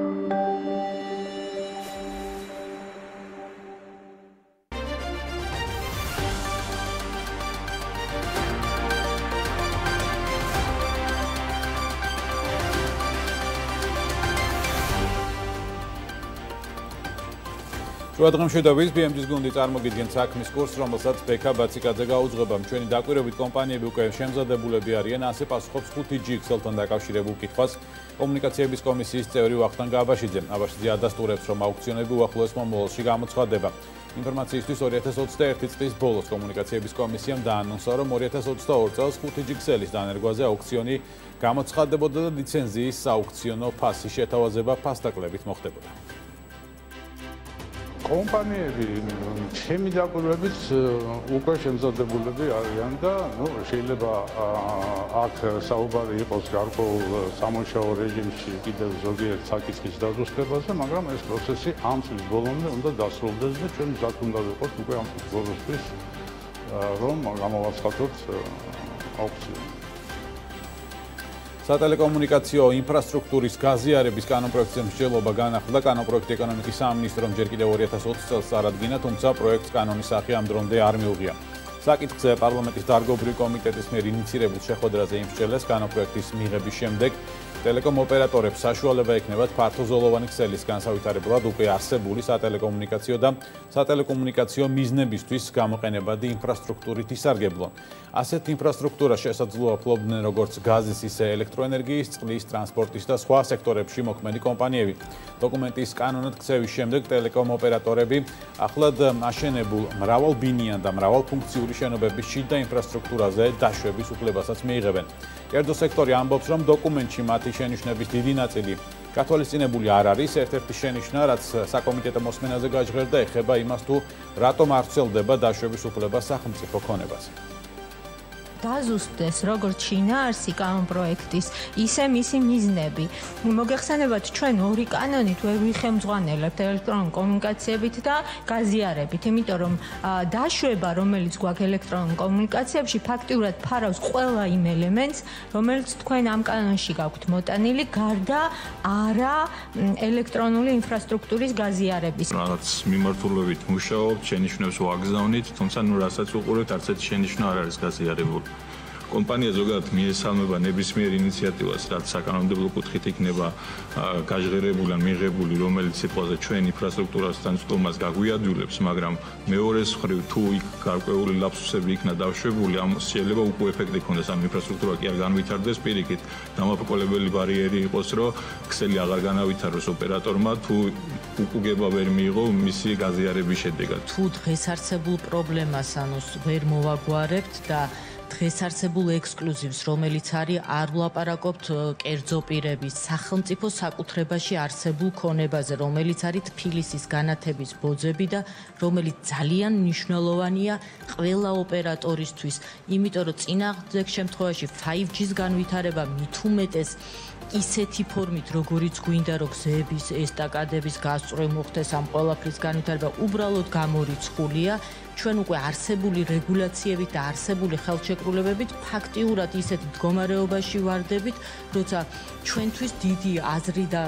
Thank you. შუადღემშვიდობის BMG-ის გუნდი წარმოგიდგენთ საქმის კურსს, რომელსაც ბექა ბაციკაძე გაუძღვება. ჩვენი დაკვირვებით კომპანიები უკვე შემზადებულები არიან, ასე პასუხობს 5G XL-თან დაკავშირებულ კითხვას კომუნიკაციების კომისიის წევრი ვახტანგ გაბაშიძე. აბაშიძე ადასტურებს, რომ აუქციონები უახლოეს მომავალში გამოცხადდება. ინფორმაციისთვის 2021 წლის ბოლოს კომუნიკაციების კომისიამ დაანონსა, რომ 2022 წელს 5G XL-ის დანერგვაზე აუქციონი გამოცხადდებოდა და ლიცენზიის აუქციონო ფასი შეთავაზება ფასტაკლებით მოხდებოდა. კომპანიები ჩემი დაკვირვებით უკვე შემზადებულები არიან და ნუ შეიძლება აქ საუბარი იყოს გარკვეულ სამუშაო რეჟიმში კიდევ ზოგიერთ საკითხის დაზუსტებაზე, მაგრამ ეს პროცესი ამ წლის ბოლომდე უნდა დასრულდეს და ჩვენ მზად უნდა ვიყოთ უკვე ამ წლის ბოლოსთვის რომ გამოვაცხადოთ აუქციონი. სატელეკომუნიკაციო ინფრასტრუქტურის გაზიარების კანონპროექტის მსჯელობა განახლდა კანონპროექტი ეკონომიკის სამინისტრომ ჯერ კიდევ 2020 წელს წარადგინა, თუმცა პროექტს კანონის სახე ამ დრომდე არ მიუღია. საკითხზე პარლამენტის დარგობრივი კომიტეტის მიერ ინიცირებულ შეხვედრაზე იმსჯელეს კანონპროექტის მიღების შემდეგ ტელეკომ ოპერატორებს საშუალება ექნებათ ფართოზოლოვანი ქსელის განსავითარებლად უკვე არსებული სატელეკომუნიკაციო და სატელეკომუნიკაციო მიზნებისთვის გამოყენებადი ინფრასტრუქტურით ისარგებლონ. ასეთ ინფრასტრუქტურას შესაძლოა ფლობდნენ როგორც გაზის, ისე ელექტროენერგიის, წყლის, ტრანსპორტის და სხვა სექტორებში მოქმედი კომპანიები. დოკუმენტის კანონად ქცევის შემდეგ ტელეკომ ოპერატორები ახლად აშენებულ მრავალბინიან და მრავალფუნქციური შენობების შიდა ინფრასტრუქტურაზე დაშვების უფლებასაც მიიღებენ. კერძო სექტორი ამბობს, რომ დოკუმენტში მათი შენიშვნების დიდი ნაწილი კათოლიცინებული არ არის, ერთ-ერთი შენიშვნა, რაც საკომიტეტო მოსმენაზე გაჟღერდა, ეხება იმას თუ რატომ არ ცელდება დაშვების უფლება სახელმწიფო ქონებაზე. დაზუსტდეს როგორც შინაარსი კანონპროექტის, ისე მისი მიზნები. მოგეხსენებათ, ჩვენ ორი კანონით ვერ ვიხემძღვანელებთ ელექტრონულ კომუნიკაციებით და გაზიარებით, იმიტომ რომ დაშვება, რომელიც გვაქვს ელექტრონულ კომუნიკაციებში, ფაქტიურად ფარავს ყველა იმ ელემენტს, რომელიც თქვენ ამ კანონში გაქვთ მოტანილი, გარდა არა ელექტრონული ინფრასტრუქტურის გაზიარების. რაღაც მიმართულებით მუშაობთ, შენიშვნებს ვაგზავნით, თუმცა ნუ რასაც უყურებთ, არც ერთი შენიშვნა არ არის გაზიარებული. კომპანია ზოგადად მიესალმება ნებისმიერ ინიციატივას, რაც საკანონმდებლო კუთხით იქნება გაჟღერებული ან მიღებული, რომელიც სიტყვაზე ჩვენ ინფრასტრუქტურასთან სტომას გაგვიადვილებს, მაგრამ მეორეს მხრივ თუ იქ გარკვეული ლაფსუსები იქნა დაშვებული, ამ შეიძლება უკვე ეფექტი ქონდეს ამ ინფრასტრუქტურა კი არ განვითარდეს პირიქით. დამაყოლებელი ბარიერი იყოს, რომ ქსელი აღარ განავითაროს ოპერატორმა თუ უკუგება ვერ მიიღო მისი გაზიარების შედეგად. თუ დღეს არსებულ პრობლემას ანოს ვერ მოვაგვარებთ და დღეს არსებულ ექსკლუზივს, რომელიც არის არ ვლაპარაკობთ კერძო პირების სახელმწიფო საკუთრებაში არსებულ ქონებაზე, რომელიც არის თბილისის განათების ბოძები და რომელიც ძალიან მნიშვნელოვანია ყველა ოპერატორისთვის, იმიტომ რომ წინაღწევ შემთხვევაში 5G-ს განვითარება მით უმეტეს ისეთი ფორმით, როგორიც გვინდა, რომ გზების, ესტაკადების გასწრე მოხდეს ამ ყველაფრის განვითარება, უბრალოდ გამორიცხულია. ჩვენ უკვე არსებული რეგულაციებით და არსებული ხელშეკრულებებით ფაქტიურად ისეთ მდგომარეობაში ვარდებით, როცა ჩვენთვის დიდი აზრი და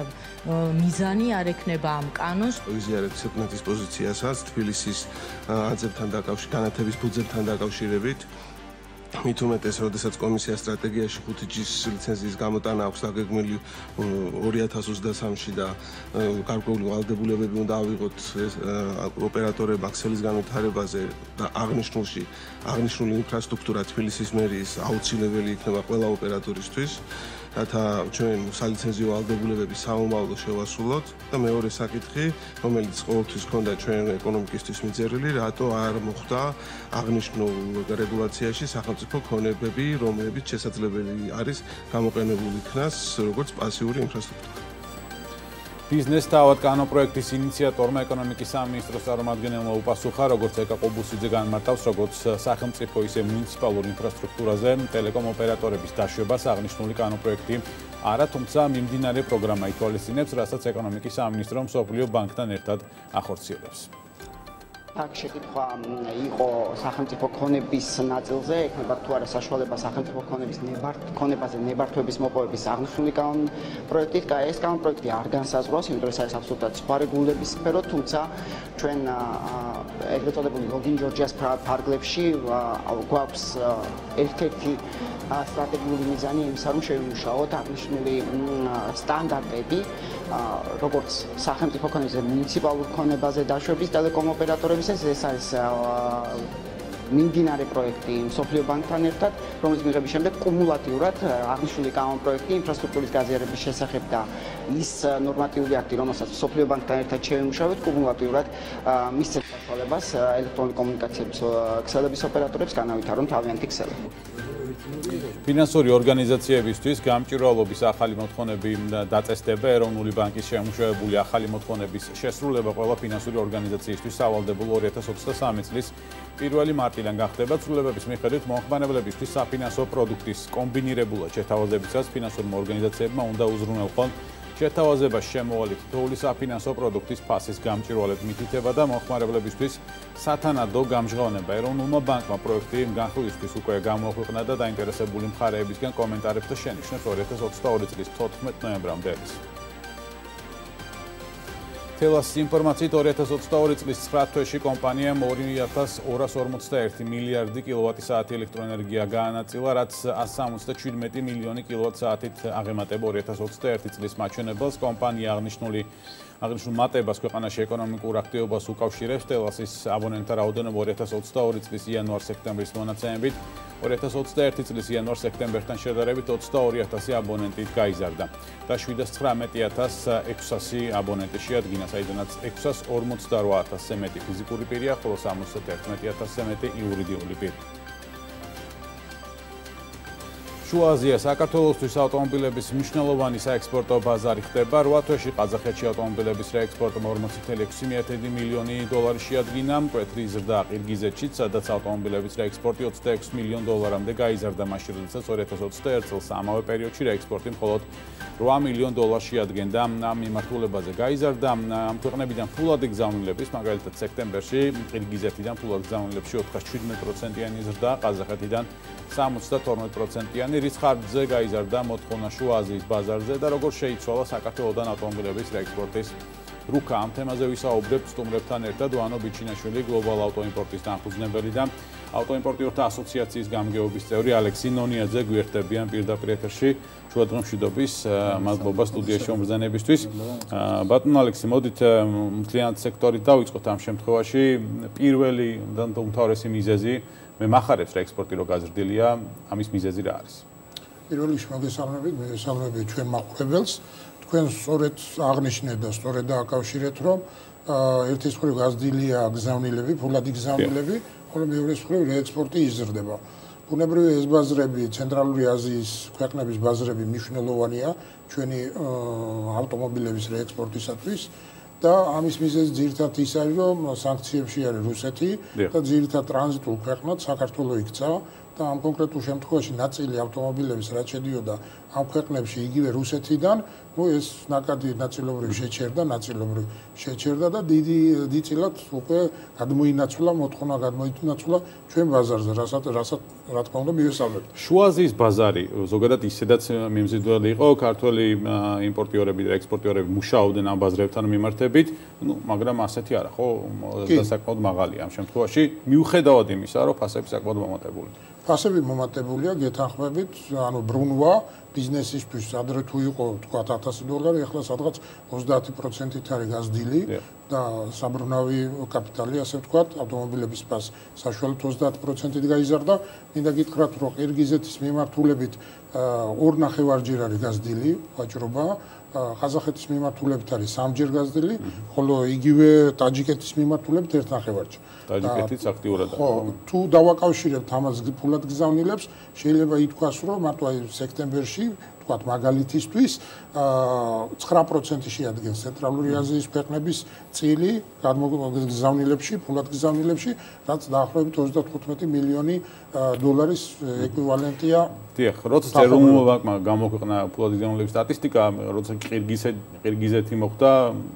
მიზანი არ ექნება ამ კანონს. ვიზიარებთ სეკუნდის პოზიციასაც თბილისის აძებთან დაკავშირებით, განათების ბუძებთან დაკავშირებით. მით უმეტეს, როდესაც კომისია სტრატეგიაში 5G-ის ლიცენზიის გამოტანა აქვს დაგეგმილი 2023-ში და გარკვეული ვალდებულებები უნდა ავიღოთ ოპერატორებს აქსელის განვითარებაზე და აღნიშნულში აღნიშნული ინფრასტრუქტურა თბილისის მერიის აუცილებელი იქნება ყველა ოპერატორისთვის. რათა ჩვენ სალიცენზიო ვალდებულებები სამომავლო შევასრულოთ და მეორე საკითხი, რომელიც ყოველთვის ქონდა ჩვენ ეკონომიკისთვის მიძერილი, რატო არ მოხდა აღნიშნულ რეგულაციაში სახელმწიფო ქონებები, რომლებიც შესაძლებელი არის გამოყენებული იქნას როგორც პასიური ინფრასტრუქტურა. ბიზნეს თავად კანონპროექტის ინიციატორმა ეკონომიკის სამინისტროს წარმომადგენელმა უპასუხა, როგორც ეკა ყობუსიძე განმარტავს, როგორც სახელმწიფო ისე მუნიციპალურ ინფრასტრუქტურაზე ტელეკომ ოპერატორების დაშვებას აღნიშნული კანონპროექტი არა, თუმცა მიმდინარე პროგრამა ითვალისწინებს, რასაც ეკონომიკის სამინისტრო მსოფლიო ბანკთან ერთად ახორციელებს. აქ შეკითხვა იყო სახელმწიფო ქონების ნაწილზე, ეხება თუ არა საშუალება სახელმწიფო ქონების ნებართ ქონებაზე ნებართვების მოპოვების აღნიშნული კანონ პროექტით, კაი ეს კანონ პროექტი არ განსაზღვრავს, იმიტომ რომ ეს აბსოლუტურად სხვა რეგულების სფერო, თუმცა ჩვენ ეგრეთ წოდებული ლოგინ ჯორჯიას ფარგლებში გვაქვს ერთ-ერთი სტრატეგიული მიზანი იმისა, რომ შევიმუშაოთ აღნიშნული სტანდარტები, როგორც სახელმწიფო ქონებზე, მუნიციპალურ ქონებაზე დაშვების ტელეკომ ოპერატორებისთვის, ეს არის მიმდინარე პროექტი სოფლიო ბანკთან ერთად, რომელიც მიღების შემდეგ კუმულატიურად აღნიშნული კანონ პროექტი ინფრასტრუქტურის გაზიარების შესახებ და ის ნორმატიული აქტი, რომელსაც სოფლიო ბანკთან ერთად შევიმუშავეთ, კუმულატიურად მისცემს საშუალებას ელექტრონული კომუნიკაციების ქსელების ოპერატორებს განავითარონ თავიანთი ქსელები. ფინანსური ორგანიზაციებისთვის გამჭირვალობის ახალი მოთხოვნები დაწესდება. ეროვნული ბანკის შემუშავებული ახალი მოთხოვნების შესრულება ყველა ფინანსური ორგანიზაციისთვის სავალდებულო 2023 წლის 1 მარტიდან გახდება. ცვლილებების მიხედვით მომხმარებლებისთვის საფინანსო პროდუქტის კომბინირებულად შეთავაზებისას ფინანსურმა ორგანიზაციებმა უნდა უზრუნველყონ შეთავაზებას შემოვალით თოვლი საფინანსო პროდუქტის ფასის გამჭირვალედ მითითება და მომხმარებლებისთვის სათანადო გამჟღავნება ეროვნულმა ბანკმა პროექტი განხილვისთვის უკვე გამოაქვეყნა და დაინტერესებული მხარეებისგან კომენტარებს და შენიშვნებს 2022 წლის 14 ნოემბრამდე არის. თელას ინფორმაციით 2022 წლის 9 თვეში კომპანიამ 2241 მილიარდი კილოვატ-საათი ელექტროენერგია გაანაწილა, რაც 177 მილიონი კილოვატ-საათით აღემატება 2021 წლის მაჩვენებელს. კომპანია აღნიშნული აღნიშნულ მატებას ქვეყანაში ეკონომიკურ აქტივობას უკავშირებს ტელასის აბონენტთა რაოდენობა 2022 წლის იანვარ-სექტემბრის მონაცემებით 2021 წლის იანვარ-სექტემბერთან შედარებით 22000 აბონენტით გაიზარდა და 799600 აბონენტი შეადგინა, საიდანაც 648000-ზე მეტი ფიზიკური პირია, ხოლო 71000-ზე მეტი იურიდიული პირი. შუა აზია საქართველოსთვის ავტომობილების მნიშვნელოვანი საექსპორტო ბაზარი ხდება. 8 თვეში ყაზახეთში ავტომობილების რეექსპორტმა 40.6 მილიონი დოლარი შეადგინა. მკვეთრი ზრდა ყირგიზეთში, სადაც ავტომობილების რეექსპორტი 26 მილიონ დოლარამდე გაიზარდა, მაშინ როდესაც 2021 წელს ამავე პერიოდში რეექსპორტი მხოლოდ 8 მილიონ დოლარს შეადგენდა. ამ მიმართულებაზე გაიზარდა ამ ქვეყნებიდან ფულადი გზავნილების, მაგალითად სექტემბერში ყირგიზეთიდან ფულადი გზავნილებში 417%-იანი ზრდა, ყაზახეთიდან 72%-იანი რის ხარჯზე გაიზარდა მოთხოვნა შუა აზიის ბაზარზე და როგორ შეიცვალა საქართველოსთან ავტომობილების რეექსპორტის რუკა ამ თემაზე ვისაუბრებ სტუმრებთან ერთად ვანო ბიჩინაშვილი გლობალ ავტოიმპორტის დამფუძნებელი და ავტოიმპორტიორთა ასოციაციის გამგეობის წევრი ალექსი ნონიაძე გვერდებიან პირდაპირ ეთერში შუა დღემშვიდობის მადლობა სტუდიაში მომბრძანებისთვის ბატონ ალექსი მოდით მთლიანად სექტორით დავიწყოთ ამ შემთხვევაში. პირველი და უმთავრესი მიზეზი მე מחარებს რა ექსპორტი რო გაზრდილია ამის მიზეზი რა არის პირველ რიგში მოგესალმებით, მოგესალმებით ჩვენ მაყურებელს. თქვენ სწორედ აღნიშნეთ და სწორედ დააკავშირეთ, რომ ერთის მხრივ გაზრდილია გზავნილები, ფულადი გზავნილები, ხოლო მეორე მხრივ რეექსპორტი იზრდება. ბუნებრივი ეს ბაზრები ცენტრალური აზიის ქვეყნების ბაზრები მნიშვნელოვანია ჩვენი ავტომობილების რეექსპორტისათვის. და ამის მიზეზი ძირთად ის არის რომ სანქციებში არის რუსეთი და ძირთად ტრანზიტულ ქვეყნად საქართველოს იქცა და ამ კონკრეტულ შემთხვევაში ნაწილი ავტომობილების რაც შედიოდა ამ ქვეყნებში იგივე რუსეთიდან, ну ეს ნაკადი ნაწილობრივ შეჩერდა, ნაწილობრივ შეჩერდა და დიდი დიდწილად უკვე გადმოინაცვლა, მოთხოვნა გადმოინაცვლა ჩვენ ბაზარზე, რასაც რასაც რა თქმა უნდა მივესალმებ. შუაზიის ბაზარი ზოგადად ისედაც მიმზიდველი იყო, ქართველი იმპორტიორები და ექსპორტიორები მუშაობდნენ ამ ბაზრებთან მიმართებით, ну მაგრამ ასეთი არა, ხო? დასაკმაოდ მაღალია ამ შემთხვევაში, მიუხედავად იმისა, რომ ფასები საკმაოდ მომატებულია. ფასები მომატებულია, გეთანხმებით, ანუ ბრუნვა ბიზნესისთვის ადრე თუ იყო თქვა 1000 დოლარი, ახლა სადღაც 30%-ით არის გაზრდილი და საბრუნავი კაპიტალი, ასე ვთქვათ, ავტომობილების ფას საშუალოდ 30%-ით გაიზარდა. მინდა გითხრათ, რომ ყირგიზეთის მიმართულებით ორ ნახევარჯერ არის გაზრდილი ვაჭრობა. ყაზახეთის მიმართულებით არის სამჯერ გაზრდილი, ხოლო იგივე ტაჯიკეთის მიმართულებით ერთ ნახევარჯერ. ტაჯიკეთიც აქტიურად არის. ხო, თუ დავაკავშირებთ ამას ფულად გზავნილებს, შეიძლება ითქვას, რომ მარტო აი სექტემბერში ვთქვათ მაგალითისთვის 9% შეადგენს ცენტრალური აზიის ქვეყნების წილი გადმოგზავნილებში, ფულად გზავნილებში, რაც დაახლოებით 35 მილიონი დოლარის ეკვივალენტია. დიახ, როცა ეროვნულ ბანკმა გამოქვეყნა ფულად გზავნილების სტატისტიკა, როცა ყირგიზეთი ყირგიზეთი მოხდა,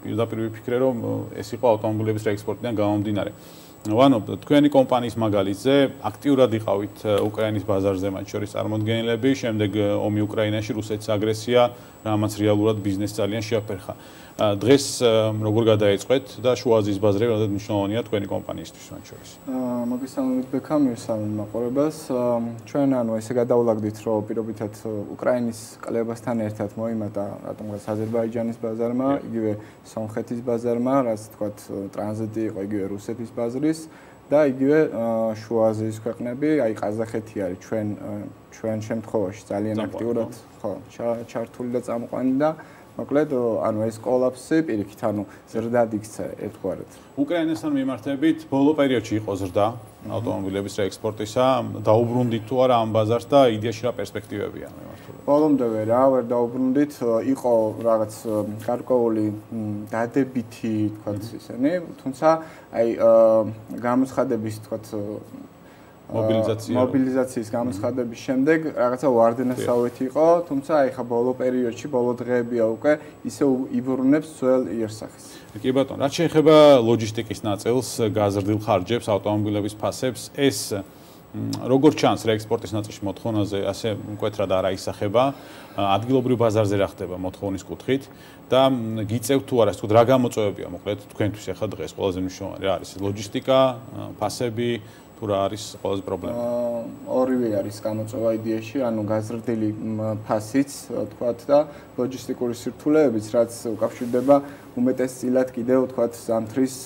პირდაპირ ვიფიქრე, რომ ეს იყო ავტომობილების რეექსპორტიდან გამომდინარე. ვანო თქვენი კომპანიის მაგალითზე აქტიურად იყავით უკრაინის ბაზარზე მათ შორის წარმოდგენილები, შემდეგ ომი უკრაინაში, რუსეთის აგრესია, რამაც რეალურად ბიზნესს ძალიან შეაფერხა. დღეს როგორ გადაეწყვეთ და შუაზიის ბაზრები რამდენად მნიშვნელოვანია თქვენი კომპანიისთვის მათ შორის? აა მოგესალმებით ბექა, მივესალმებ მაყურებელს. ჩვენ ანუ ესე გადავლაგდით, რომ პირობითად უკრაინის კლებასთან ერთად მოიმატა რატომღაც აზერბაიჯანის ბაზარმა, იგივე სომხეთის ბაზარმა, რაც თქვათ ტრანზიტი იყო იგივე რუსეთის ბაზრის და იგივე შუაზიის ქვეყნები, აი ყაზახეთი არის ჩვენ ჩვენ შემთხვევაში ძალიან აქტიურად ხო ჩართული და წამყვანი და მოკლედ ანუ ეს კოლაფსი პირიქით ანუ ზრდად იქცა ერთგვარად. უკრაინასთან მიმართებით ბოლო პერიოდში იყო ზრდა ავტომობილების რეექსპორტისა, დაუბრუნდით თუ არა ამ ბაზარს და იდეაში რა პერსპექტივებია მიმართულებით? ბოლომდე რა ვერ დაუბრუნდით, იყო რაღაც გარკვეული დადებითი თქვა ისინი, თუმცა აი გამოცხადების თქვა მობილიზაცია. მობილიზაციის გამოცხადების შემდეგ რაღაცა ვარდენასავეთი იყო, თუმცა აი ხა ბოლო პერიოდში, ბოლო დღეებია უკვე ისე იბრუნებს ძველ იერსახეს. კი ბატონო, რაც შეეხება ლოჯისტიკის ნაწილს, გაზრდილ ხარჯებს, ავტომობილების ფასებს, ეს როგორ ჩანს რეექსპორტის ნაწილში მოთხოვნაზე, ასე მკვეთრად არ აისახება, ადგილობრივ ბაზარზე რა ხდება მოთხოვნის კუთხით? და გიწევთ თუ არა, ვთქვათ, რა გამოწვევებია მოკლედ თქვენთვის ახლა დღეს ყველაზე მნიშვნელოვანი რა არის? ლოჯისტიკა, ფასები, თუ რა არის ყველაზე პრობლემა? ორივე არის გამოწვევა იდეაში, ანუ გაზრდილი ფასიც, თქვათ და ლოჯისტიკური სირთულეებიც, რაც უკავშირდება უმეტესწილად კიდევ თქვათ ზამთრის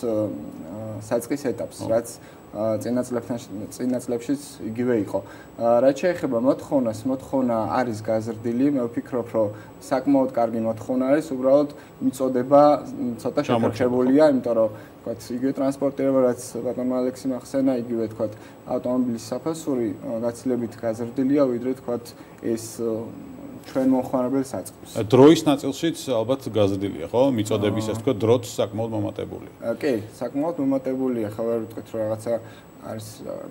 საწყის ეტაპს, რაც წინაწლებთან წინაწლებშიც იგივე იყო. რაც შეეხება მოთხოვნას, მოთხოვნა არის გაზრდილი, მე ვფიქრობ, რომ საკმაოდ კარგი მოთხოვნა არის, უბრალოდ მიწოდება ცოტა შეხერხებულია, იმიტომ რომ თქვათ იგივე ტრანსპორტირება, რაც ბატონ ალექსი მახსენა, იგივე თქვათ ავტომობილის საფასური გაცილებით გაზრდილია, ვიდრე თქვათ ეს ჩვენ მომხმარებელს აწყობს. დროის ნაწილშიც ალბათ გაზრდილია, ხო? მიწოდების ასე თქვა დროც საკმაოდ მომატებულია. კი, საკმაოდ მომატებულია, ხო ვერ ვიტყვით რომ რაღაცა არის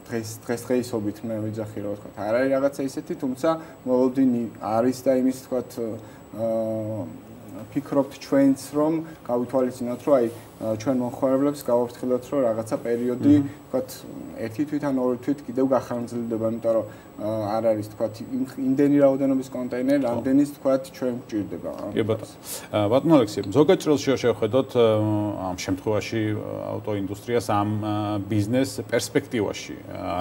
დღეს დღეს დღეისობით მე ვიძახი რომ თქვა არ არის რაღაცა ისეთი, თუმცა მოლოდინი არის და იმის თქვა აა ფიქრობთ ჩვენც რომ გავითვალისწინოთ რომ აი ჩვენ მომხმარებლებს გავაფრთხილოთ რომ რაღაცა პერიოდი თქვათ ერთი თვით ან ორი თვით კიდევ გახარჯლდება იმიტომ რომ არ არის თქვათ იმდენი რაოდენობის კონტეინერი რამდენის თქვათ ჩვენ გვჭირდება კი ბატონო. ბატონო ალექსი ზოგადად წელს შევხედოთ ამ შემთხვევაში ავტოინდუსტრიას ამ ბიზნეს პერსპექტივაში.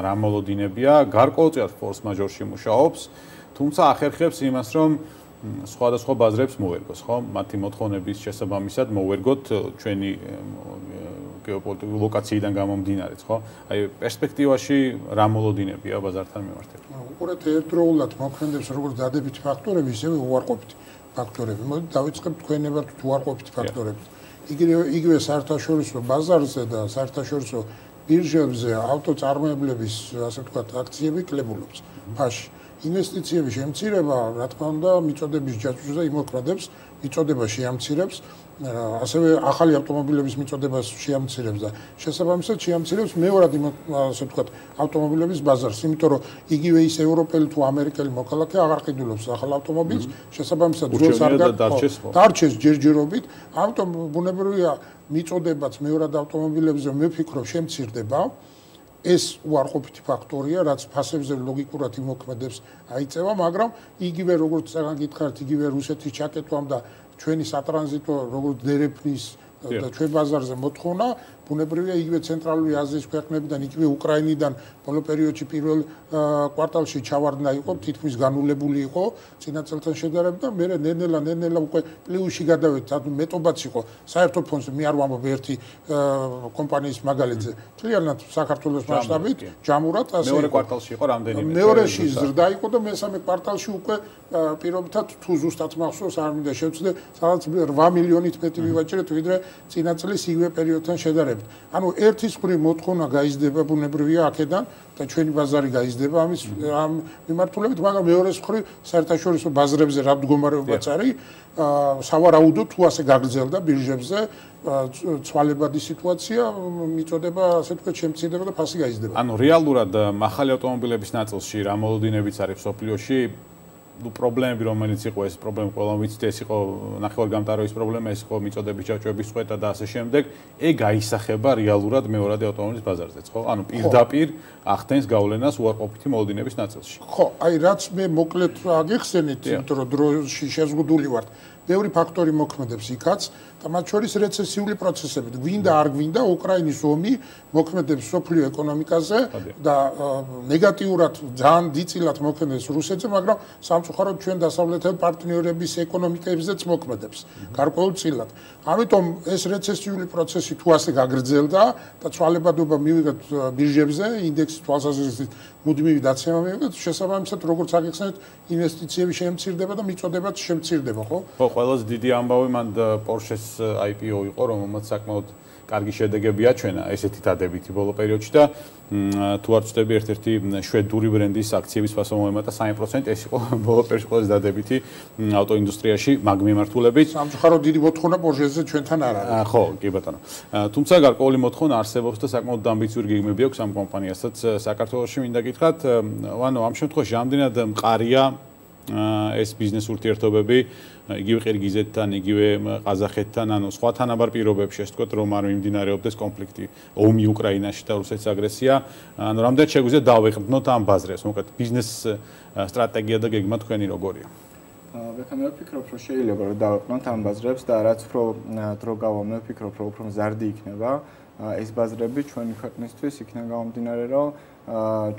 რა მოლოდინებია? გარკვეულწილად ფორს მაჟორში მუშაობს თუმცა ახერხებს იმას რომ სხვადასხვა ბაზრებს მოერგოს, ხო? მათი მოთხოვნების შესაბამისად მოერგოთ ჩვენი გეოპოლიტიკური ლოკაციიდან გამომდინარეც, ხო? აი პერსპექტივაში რა მოლოდინებია ბაზართან მიმართებით? უყურეთ ერთდროულად მოქმედებს როგორც დადებითი ფაქტორები, ისევე უარყოფითი ფაქტორები. მოდი დავიწყებ თქვენებად უარყოფითი ფაქტორები. იგივე იგივე საერთაშორისო ბაზარზე და საერთაშორისო ბირჟებზე ავტოწარმოებლების, ასე ვთქვათ, აქციები კლებულობს. ფაში ინვესტიციების შემცირება, რა თქმა უნდა, მიწოდების ჯაჭვს და იმოქმედებს, მიწოდება შეამცირებს, ასევე ახალი ავტომობილების მიწოდებას შეამცირებს და შესაბამისად შეამცირებს მეორად იმ ასე ვთქვათ, ავტომობილების ბაზარს, იმიტომ რომ იგივე ის ევროპელი თუ ამერიკელი მოქალაქე აღარ ყიდულობს ახალ ავტომობილს, შესაბამისად ძველს არ დარჩეს ჯერჯერობით, ამიტომ ბუნებრივია მიწოდებაც მეორად ავტომობილებზე მე ვფიქრობ შემცირდება. ეს უარყოფითი ფაქტორია, რაც ფასებზე ლოგიკურად იმოქმედებს აიწევა, მაგრამ იგივე როგორც წაგან გითხარით, იგივე რუსეთის ჩაკეთვამ და ჩვენი სატრანზიტო როგორც დერეფნის და ჩვენ ბაზარზე მოთხოვნა ბუნებრივია იგივე ცენტრალური აზიის ქვეყნებიდან იგივე უკრაინიდან ბოლო პერიოდში პირველ კვარტალში ჩავარდნა იყო თითქმის განულებული იყო წინა წელთან შედარებით და მე ნენელა ნენელა უკვე პლუსში გადავედი ანუ მეტობაც იყო. საერთო ფონდზე მე არ ვამბობ ერთი კომპანიის მაგალითზე. თლიანად საქართველოს მასშტაბით ჯამურად ასე მეორე კვარტალში იყო რამდენიმე მეორეში ზრდა. იყო და მესამე კვარტალში უკვე პირობითად თუ ზუსტად მახსოვს არ მინდა შევცდე სადაც 8 მილიონით მეტი მივაჭრეთ ვიდრე წინა წლის იგივე პერიოდთან შედარებით ვაკეთებთ. ანუ ერთის მხრივ მოთხოვნა გაიზრდება ბუნებრივია აქედან და ჩვენი ბაზარი გაიზრდება ამის ამ მიმართულებით, მაგრამ მეორეს მხრივ საერთაშორისო ბაზრებზე რა მდგომარეობაც არის, აა სავარაუდო თუ ასე გაგრძელდა ბირჟებზე ცვალებადი სიტუაცია მიწოდება ასე თქვა შემცირდება და ფასი გაიზრდება. ანუ რეალურად ახალი ავტომობილების ნაწილში რა მოლოდინებიც არის სოფლიოში პრობლემები რომელიც იყო ეს პრობლემა ყველა ვიცით ეს იყო ნახევარგამტაროვის პრობლემა ეს იყო მიწოდების ჩაჭვების წვეთა და ასე შემდეგ. ეგ აისახება რეალურად მეორადი ავტომობილის ბაზარზეც ხო ანუ პირდაპირ ახდენს გავლენას უარყოფითი მოლოდინების ნაწილში. ხო აი რაც მე მოკლედ აგიხსენით იმიტომ რომ დროში შეზღუდული ვართ ბევრი ფაქტორი მოქმედებს იქაც და მათ შორის რეცესიული პროცესები. გვინდა არ გვინდა უკრაინის ომი მოქმედებს სოფლიო ეკონომიკაზე და ნეგატიურად ძალიან დიწილად მოქმედებს რუსეთზე, მაგრამ სამწუხაროდ ჩვენ დასავლეთელ პარტნიორების ეკონომიკებზეც მოქმედებს გარკვეულწილად. ამიტომ ეს რეცესიული პროცესი თუ ასე გაგრძელდა და ცვალებადობა მივიღეთ ბირჟებზე, ინდექსის თვალსაზრისით მუდმივი დაცემა მივიღეთ, შესაბამისად როგორც აგიხსენეთ, ინვესტიციები შემცირდება და მიწოდებაც შემცირდება, ხო? ხო, ყველაზე დიდი ამბავი მან Porsche-ს IPO იყო, რომელმაც საკმაოდ კარგი შედეგები აჩვენა ესეთი დადებითი ბოლო პერიოდში და თუ არ ვწდები ერთ-ერთი შვედური ბრენდის აქციების ფასო მომემატა 3% ეს იყო ბოლო პერიოდში ყველაზე დადებითი ავტოინდუსტრიაში მაგ მიმართულებით. სამწუხაროდ დიდი მოთხოვნა Porsche-ზე ჩვენთან არ არის. ხო, კი ბატონო. თუმცა გარკვეული მოთხოვნა არსებობს და საკმაოდ ამბიციური გეგმები აქვს ამ კომპანიასაც საქართველოში მინდა გითხრათ, ანუ ამ შემთხვევაში ამდენად მყარია ეს ბიზნეს ურთიერთობები იგივე ყირგიზეთთან, იგივე ყაზახეთთან, ანუ სხვა თანაბარ პირობებში, ასე ვთქვათ, რომ არ მიმდინარეობდეს კონფლიქტი, ომი უკრაინაში და რუსეთის აგრესია, ანუ რამდენად შეგვიძლია დავეყრდნოთ ამ ბაზრებს, მოკლედ ბიზნეს სტრატეგია და გეგმა თქვენი როგორია? ვეხლა მე ვფიქრობ, რომ შეიძლება რომ დავეყრდნოთ ამ ბაზრებს და რაც უფრო დრო გავა, მე ვფიქრობ, რომ უფრო მზარდი იქნება. ეს ბაზრები ჩვენი ქვეყნისთვის იქნება გამომდინარე, რომ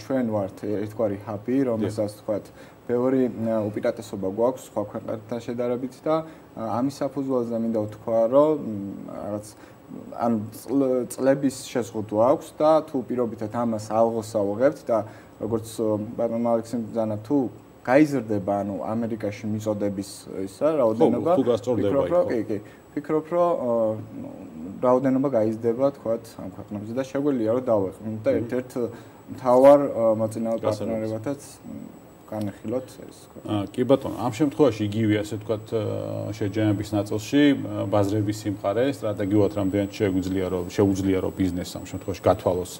ჩვენ ვართ ერთგვარი ჰაბი, რომელსაც ვთქვათ, ბევრი უპირატესობა გვაქვს სხვა ქვეყნებთან შედარებით და ამის საფუძველზე მინდა ვთქვა, რომ რაღაც ან წლების შეზღუდვა აქვს და თუ პირობითად ამას ალღოს ავიღებთ და როგორც ბატონ ალექსი ბძანა თუ გაიზრდება ანუ ამერიკაში მიწოდების ისა რაოდენობა ფიქრობ რომ კი კი ფიქრობ რომ რაოდენობა გაიზრდება თქვათ ამ ქვეყნებზე და შეგვიძლია რომ დავეყრდნოთ და ერთ-ერთ მთავარ მოწინავე პარტნიორებათაც განეხილოთ ეს აა კი ბატონო ამ შემთხვევაში იგივე ასე ვთქვათ შეჯამების ნაწილში ბაზრების სიმყარე სტრატეგიულად რამდენად შეგვიძლია რომ შეუძლია რომ ბიზნესს ამ შემთხვევაში გათვალოს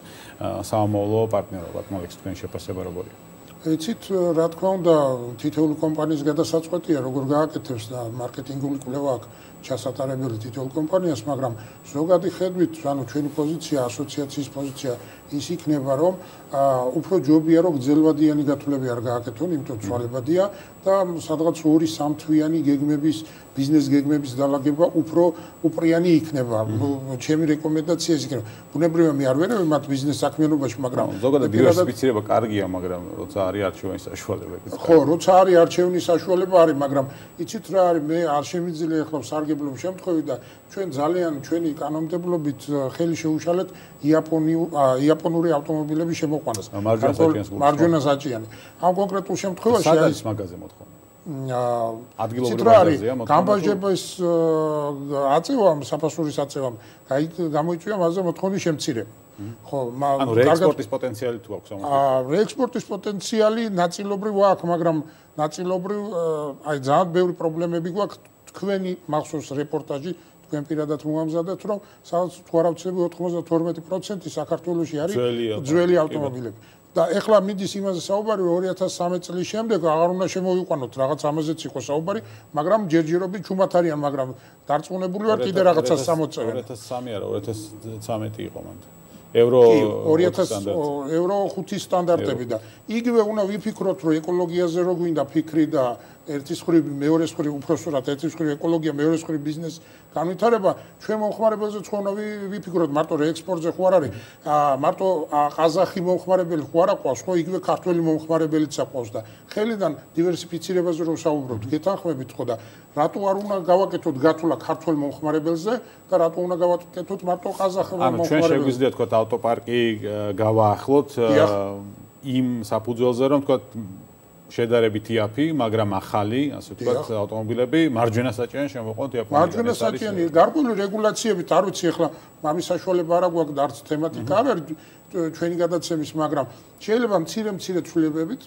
სამომავლო პარტნიორობა მაგის თქვენ შეფასება როგორია? ეცით რა თქმა უნდა თითოეული კომპანიის გადასაწყვეტია როგორ გააკეთებს და მარკეტინგული კვლევა აქვს ჩასატარებელი თითოეულ კომპანიას მაგრამ ზოგადი ხედვით ანუ ჩვენი პოზიცია ასოციაციის პოზიცია ის იქნება რომ უფრო ჯობია რომ გძელვადიანი გათვლები არ გააკეთონ იმიტომ ცვალებადია და სადღაც 2-3 თვიანი გეგმების ბიზნეს გეგმების დალაგება უფრო უპრიანი იქნება. ჩემი რეკომენდაცია ის იქნება. ბუნებრივია მე არ ვერევი მათ ბიზნეს საქმიანობაში, მაგრამ ზოგადად დივერსიფიცირება კარგია, მაგრამ როცა არის არჩევნის საშუალებები. ხო, როცა არის არჩევნის საშუალება არის, მაგრამ იცით რა არის, მე არ შემიძლია ახლა სარგებლობ შემთხვევით და ჩვენ ძალიან ჩვენი კანონმდებლობით ხელი შეუშალეთ იაპონიუ იაპონური ავტომობილების შემოყვანას. მარჯვენა საჭიანი. ამ კონკრეტულ შემთხვევაში არის მაგაზე მოთხოვნა. ადგილობრივ ბაზაზეა მოთხოვნა. გამბაჟების აწევამ, საფასურის აწევამ, გამოიწვია მასზე მოთხოვნის შემცირება. ხო, ანუ რეექსპორტის პოტენციალი თუ აქვს ამას? აა, რეექსპორტის პოტენციალი ნაწილობრივ აქვს, მაგრამ ნაწილობრივ აი ძალიან ბევრი პრობლემები გვაქვს თქვენი მახსოვს რეპორტაჟი თქვენ პირადად მოამზადეთ, რომ სადაც თუ არ ავწევი 92% საქართველოსი არის ძველი ავტომობილები. და ეხლა მიდის იმაზე საუბარი 2013 წლის შემდეგ აღარ უნდა შემოვიყვანოთ რაღაც ამაზეც იყო საუბარი, მაგრამ ჯერჯერობით ჩუმად არიან, მაგრამ დარწმუნებული ვარ კიდე რაღაცას სამოწევენ. 2003 არა 2013 იყო მანდ. ევრო 2000 ევრო 5 სტანდარტები და იგივე უნდა ვიფიქროთ, რომ ეკოლოგიაზე რო გვინდა ფიქრი და ერთის ხრივ მეორეს ხრივ უფრო სწორად ერთის ხრივ ეკოლოგია მეორეს ხრივ ბიზნეს განვითარება ჩვენ მომხმარებელზე ცხონავი ვიფიქროთ მარტო რეექსპორტზე ხო არ არის მარტო ყაზახი მომხმარებელი ხო არ აყვავს ხო იგივე ქართველი მომხმარებელიც აყვავს და ხელიდან დივერსიფიცირებაზე რომ საუბრობთ გეთანხმებით ხო და რატო არ უნდა გავაკეთოთ გათვლა ქართველ მომხმარებელზე და რატო უნდა გავაკეთოთ მარტო ყაზახ მომხმარებელზე ჩვენ შეგვიძლია თქვა ავტოპარკი გავაახლოთ იმ საფუძველზე რომ თქვა შედარებით იაფი, მაგრამ ახალი, ასე ვთქვათ, ავტომობილები მარჯვენა საჭიანი შემოყვანთ იაპონიაში. მარჯვენა საჭიანი გარკვეული რეგულაციებით არ ვიცი ახლა მამის საშუალება არა გვაქვს და არც თემატიკა არ არის ჩვენი გადაცემის, მაგრამ შეიძლება მცირე-მცირე ცვლილებებით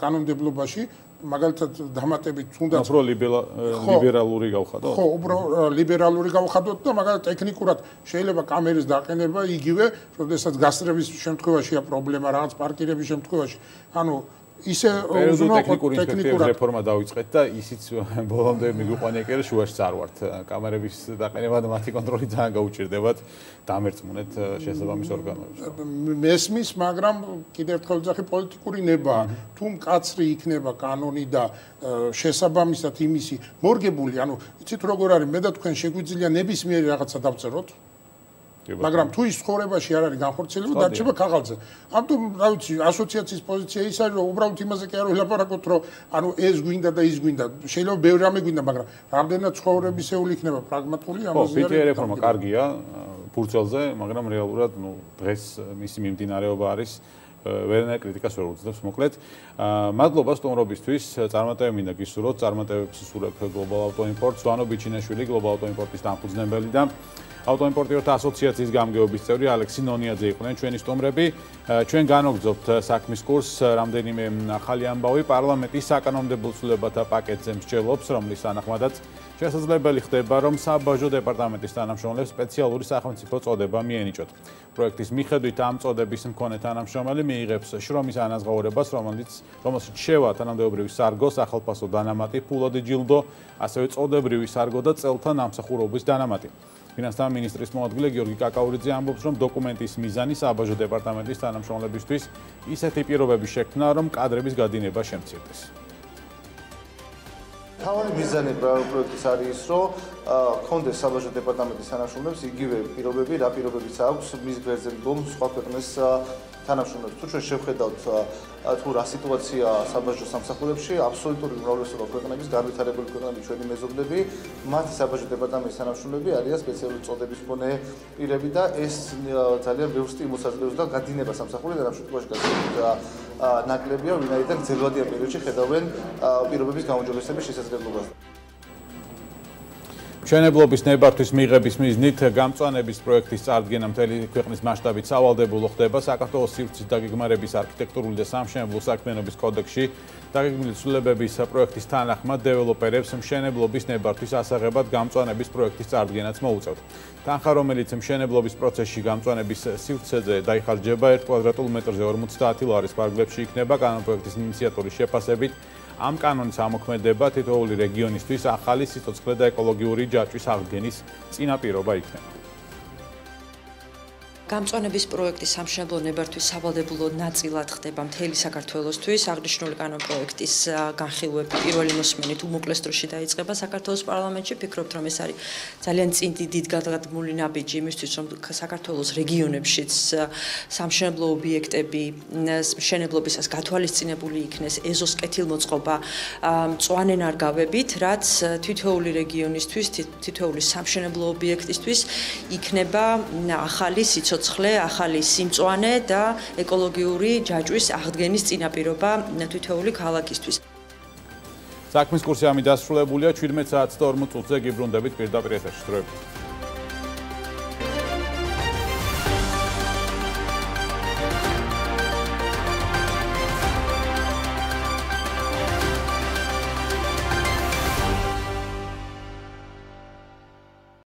კანონმდებლობაში მაგალითად დამატებით თუნდაც უფრო ლიბერალური გავხადოთ. ხო, უფრო ლიბერალური გავხადოთ და მაგალითად ტექნიკურად შეიძლება კამერის დაყენება იგივე, როდესაც გასწრების შემთხვევაშია პრობლემა, რაღაც პარკირების შემთხვევაში. ანუ ისე უზრუნო ტექნიკური რეფორმა დაიწყეთ და ისიც ბოლომდე რა შუაში წარვართ კამერების დაყენება და მათი კონტროლი ძალიან გაუჭირდებათ. დამერწმუნეთ შესაბამის ორგანოებს. მესმის მაგრამ კიდევ ერთხელ ვძახი პოლიტიკური ნება თუ მკაცრი იქნება კანონი და შესაბამისად იმისი მორგებული ანუ იცით როგორ არის მე და თქვენ შეგვიძლია ნებისმიერი რაღაცა დავწეროთ მაგრამ თუ ის ცხოვრებაში არ არის განხორციელებული, დარჩება ქაღალდზე. ამიტომ, რა ვიცი, ასოციაციის პოზიცია ის არის, რომ უბრალოდ იმაზე კი არ ვილაპარაკოთ, რომ ანუ ეს გვინდა და ის გვინდა. შეიძლება ბევრი რამე გვინდა, მაგრამ რამდენად ცხოვრებისეული იქნება პრაგმატული ამაზე არის. ხო, ფიტი რეფორმა კარგია ფურცელზე, მაგრამ რეალურად, ნუ დღეს მისი მიმდინარეობა არის ვერნა კრიტიკას ვერ უძნებს მოკლედ. აა მადლობა სტუმრობისთვის. წარმატებები მინდა გისურვოთ, წარმატებებს სურებ გლობალ ავტოიმპორტს, ვანო ბიჩინაშვილი გლობალ ავტოიმპორტის დამფუძნებელი და ავტოიმპორტიორთა ასოციაციის გამგეობის წევრი ალექსი ნონიაძე იყვნენ ჩვენი სტუმრები. ჩვენ განოგზობთ საქმის კურსს, რამდენიმე ახალი ამბავი პარლამენტის საკანონმდებლო ცვლილებათა პაკეტზე მსჯელობს, რომლის ანახმადაც შესაძლებელი ხდება, რომ საბაჟო დეპარტამენტის თანამშრომლებს სპეციალური სახელმწიფო წოდება მიენიჭოთ. პროექტის მიხედვით ამ წოდების მქონე თანამშრომელი მიიღებს შრომის ანაზღაურებას, რომელიც რომელშიც შევა თანამდებობრივი სარგო, სახელმწიფო დანამატი, ფულადი ჯილდო, ასევე წოდებრივი სარგო და წელთა ნამსახურობის დანამატი. ფინანსთა მინისტრის მოადგილე გიორგი კაკაურიძე ამბობს, რომ დოკუმენტის მიზანი საბაჟო დეპარტამენტის თანამშრომლებისთვის ისეთი პირობების შექმნა, რომ კადრების გადინება შემცირდეს. თავი მიზანი პროექტის არის ის, რომ კონდეს საბაჟო დეპარტამენტის თანამშრომლებს იგივე პირობები, რა პირობებიც აქვს მის გვერდზე მდგომ სხვა ქვეყნის თანამშრომლებს. თუ ჩვენ შევხედავთ თუ რა სიტუაცია საბაჟო სამსახურებში, აბსოლუტური უმრავლესობა ქვეყნების განვითარებული ქვეყნების ჩვენი მეზობლები, მათი საბაჟო დეპარტამენტის თანამშრომლები არიან სპეციალური წოდების მქონე პირები და ეს ძალიან ბევრ სტიმულს აძლევს და გადინება სამსახურიდან ამ შემთხვევაში გასაგებია ნაკლებია, ვინაიდან ძელვადიან პერიოდში ხედავენ პირობების გამოჯობესების შესაძლებლობას. ჩვენებლობის ნებართვის მიღების მიზნით გამწვანების პროექტის წარდგენა მთელი ქვეყნის მასშტაბით სავალდებულო ხდება საქართველოს სივრცის დაგეგმარების არქიტექტურული და სამშენებლო საქმიანობის კოდექსში დაგეგმილი ცვლილებების პროექტის თანახმად დეველოპერებს მშენებლობის ნებართვის ასაღებად გამწვანების პროექტის წარდგენაც მოუწევთ. თანხა რომელიც მშენებლობის პროცესში გამწვანების სივრცეზე დაიხარჯება 1 კვადრატულ მეტრზე 50 ლარის ფარგლებში იქნება კანონპროექტის ინიციატორის შეფასებით ამ კანონის ამოქმედება თითოეული რეგიონისთვის ახალი სიცოცხლე და ეკოლოგიური ჯაჭვის აღდგენის წინაპირობა იქნება. გამწვანების პროექტის სამშენებლო ნებართვის სავალდებულო ნაწილად ხდება მთელი საქართველოსთვის. აღნიშნული კანონ პროექტის განხილვები პირველი მოსმენით უმოკლეს დროში დაიწყება საქართველოს პარლამენტში. ფიქრობთ რომ ეს არის ძალიან წინ დიდ გადადგმული ნაბიჯი იმისთვის რომ საქართველოს რეგიონებშიც სამშენებლო ობიექტები მშენებლობისას გათვალისწინებული იქნეს ეზოს კეთილმოწყობა მწვანე ნარგავებით რაც თითოეული რეგიონისთვის თითოეული სამშენებლო ობიექტისთვის იქნება ახალი სიცოცხლე სიცოცხლე, ახალი სიმწვანე და ეკოლოგიური ჯაჭვის აღდგენის წინაპირობა თითოეული ქალაქისთვის. საქმის კურსი ამი დასრულებულია 17 საათს და 40 წუთზე გიბრუნდებით პირდაპირ ეთერში. დროებით.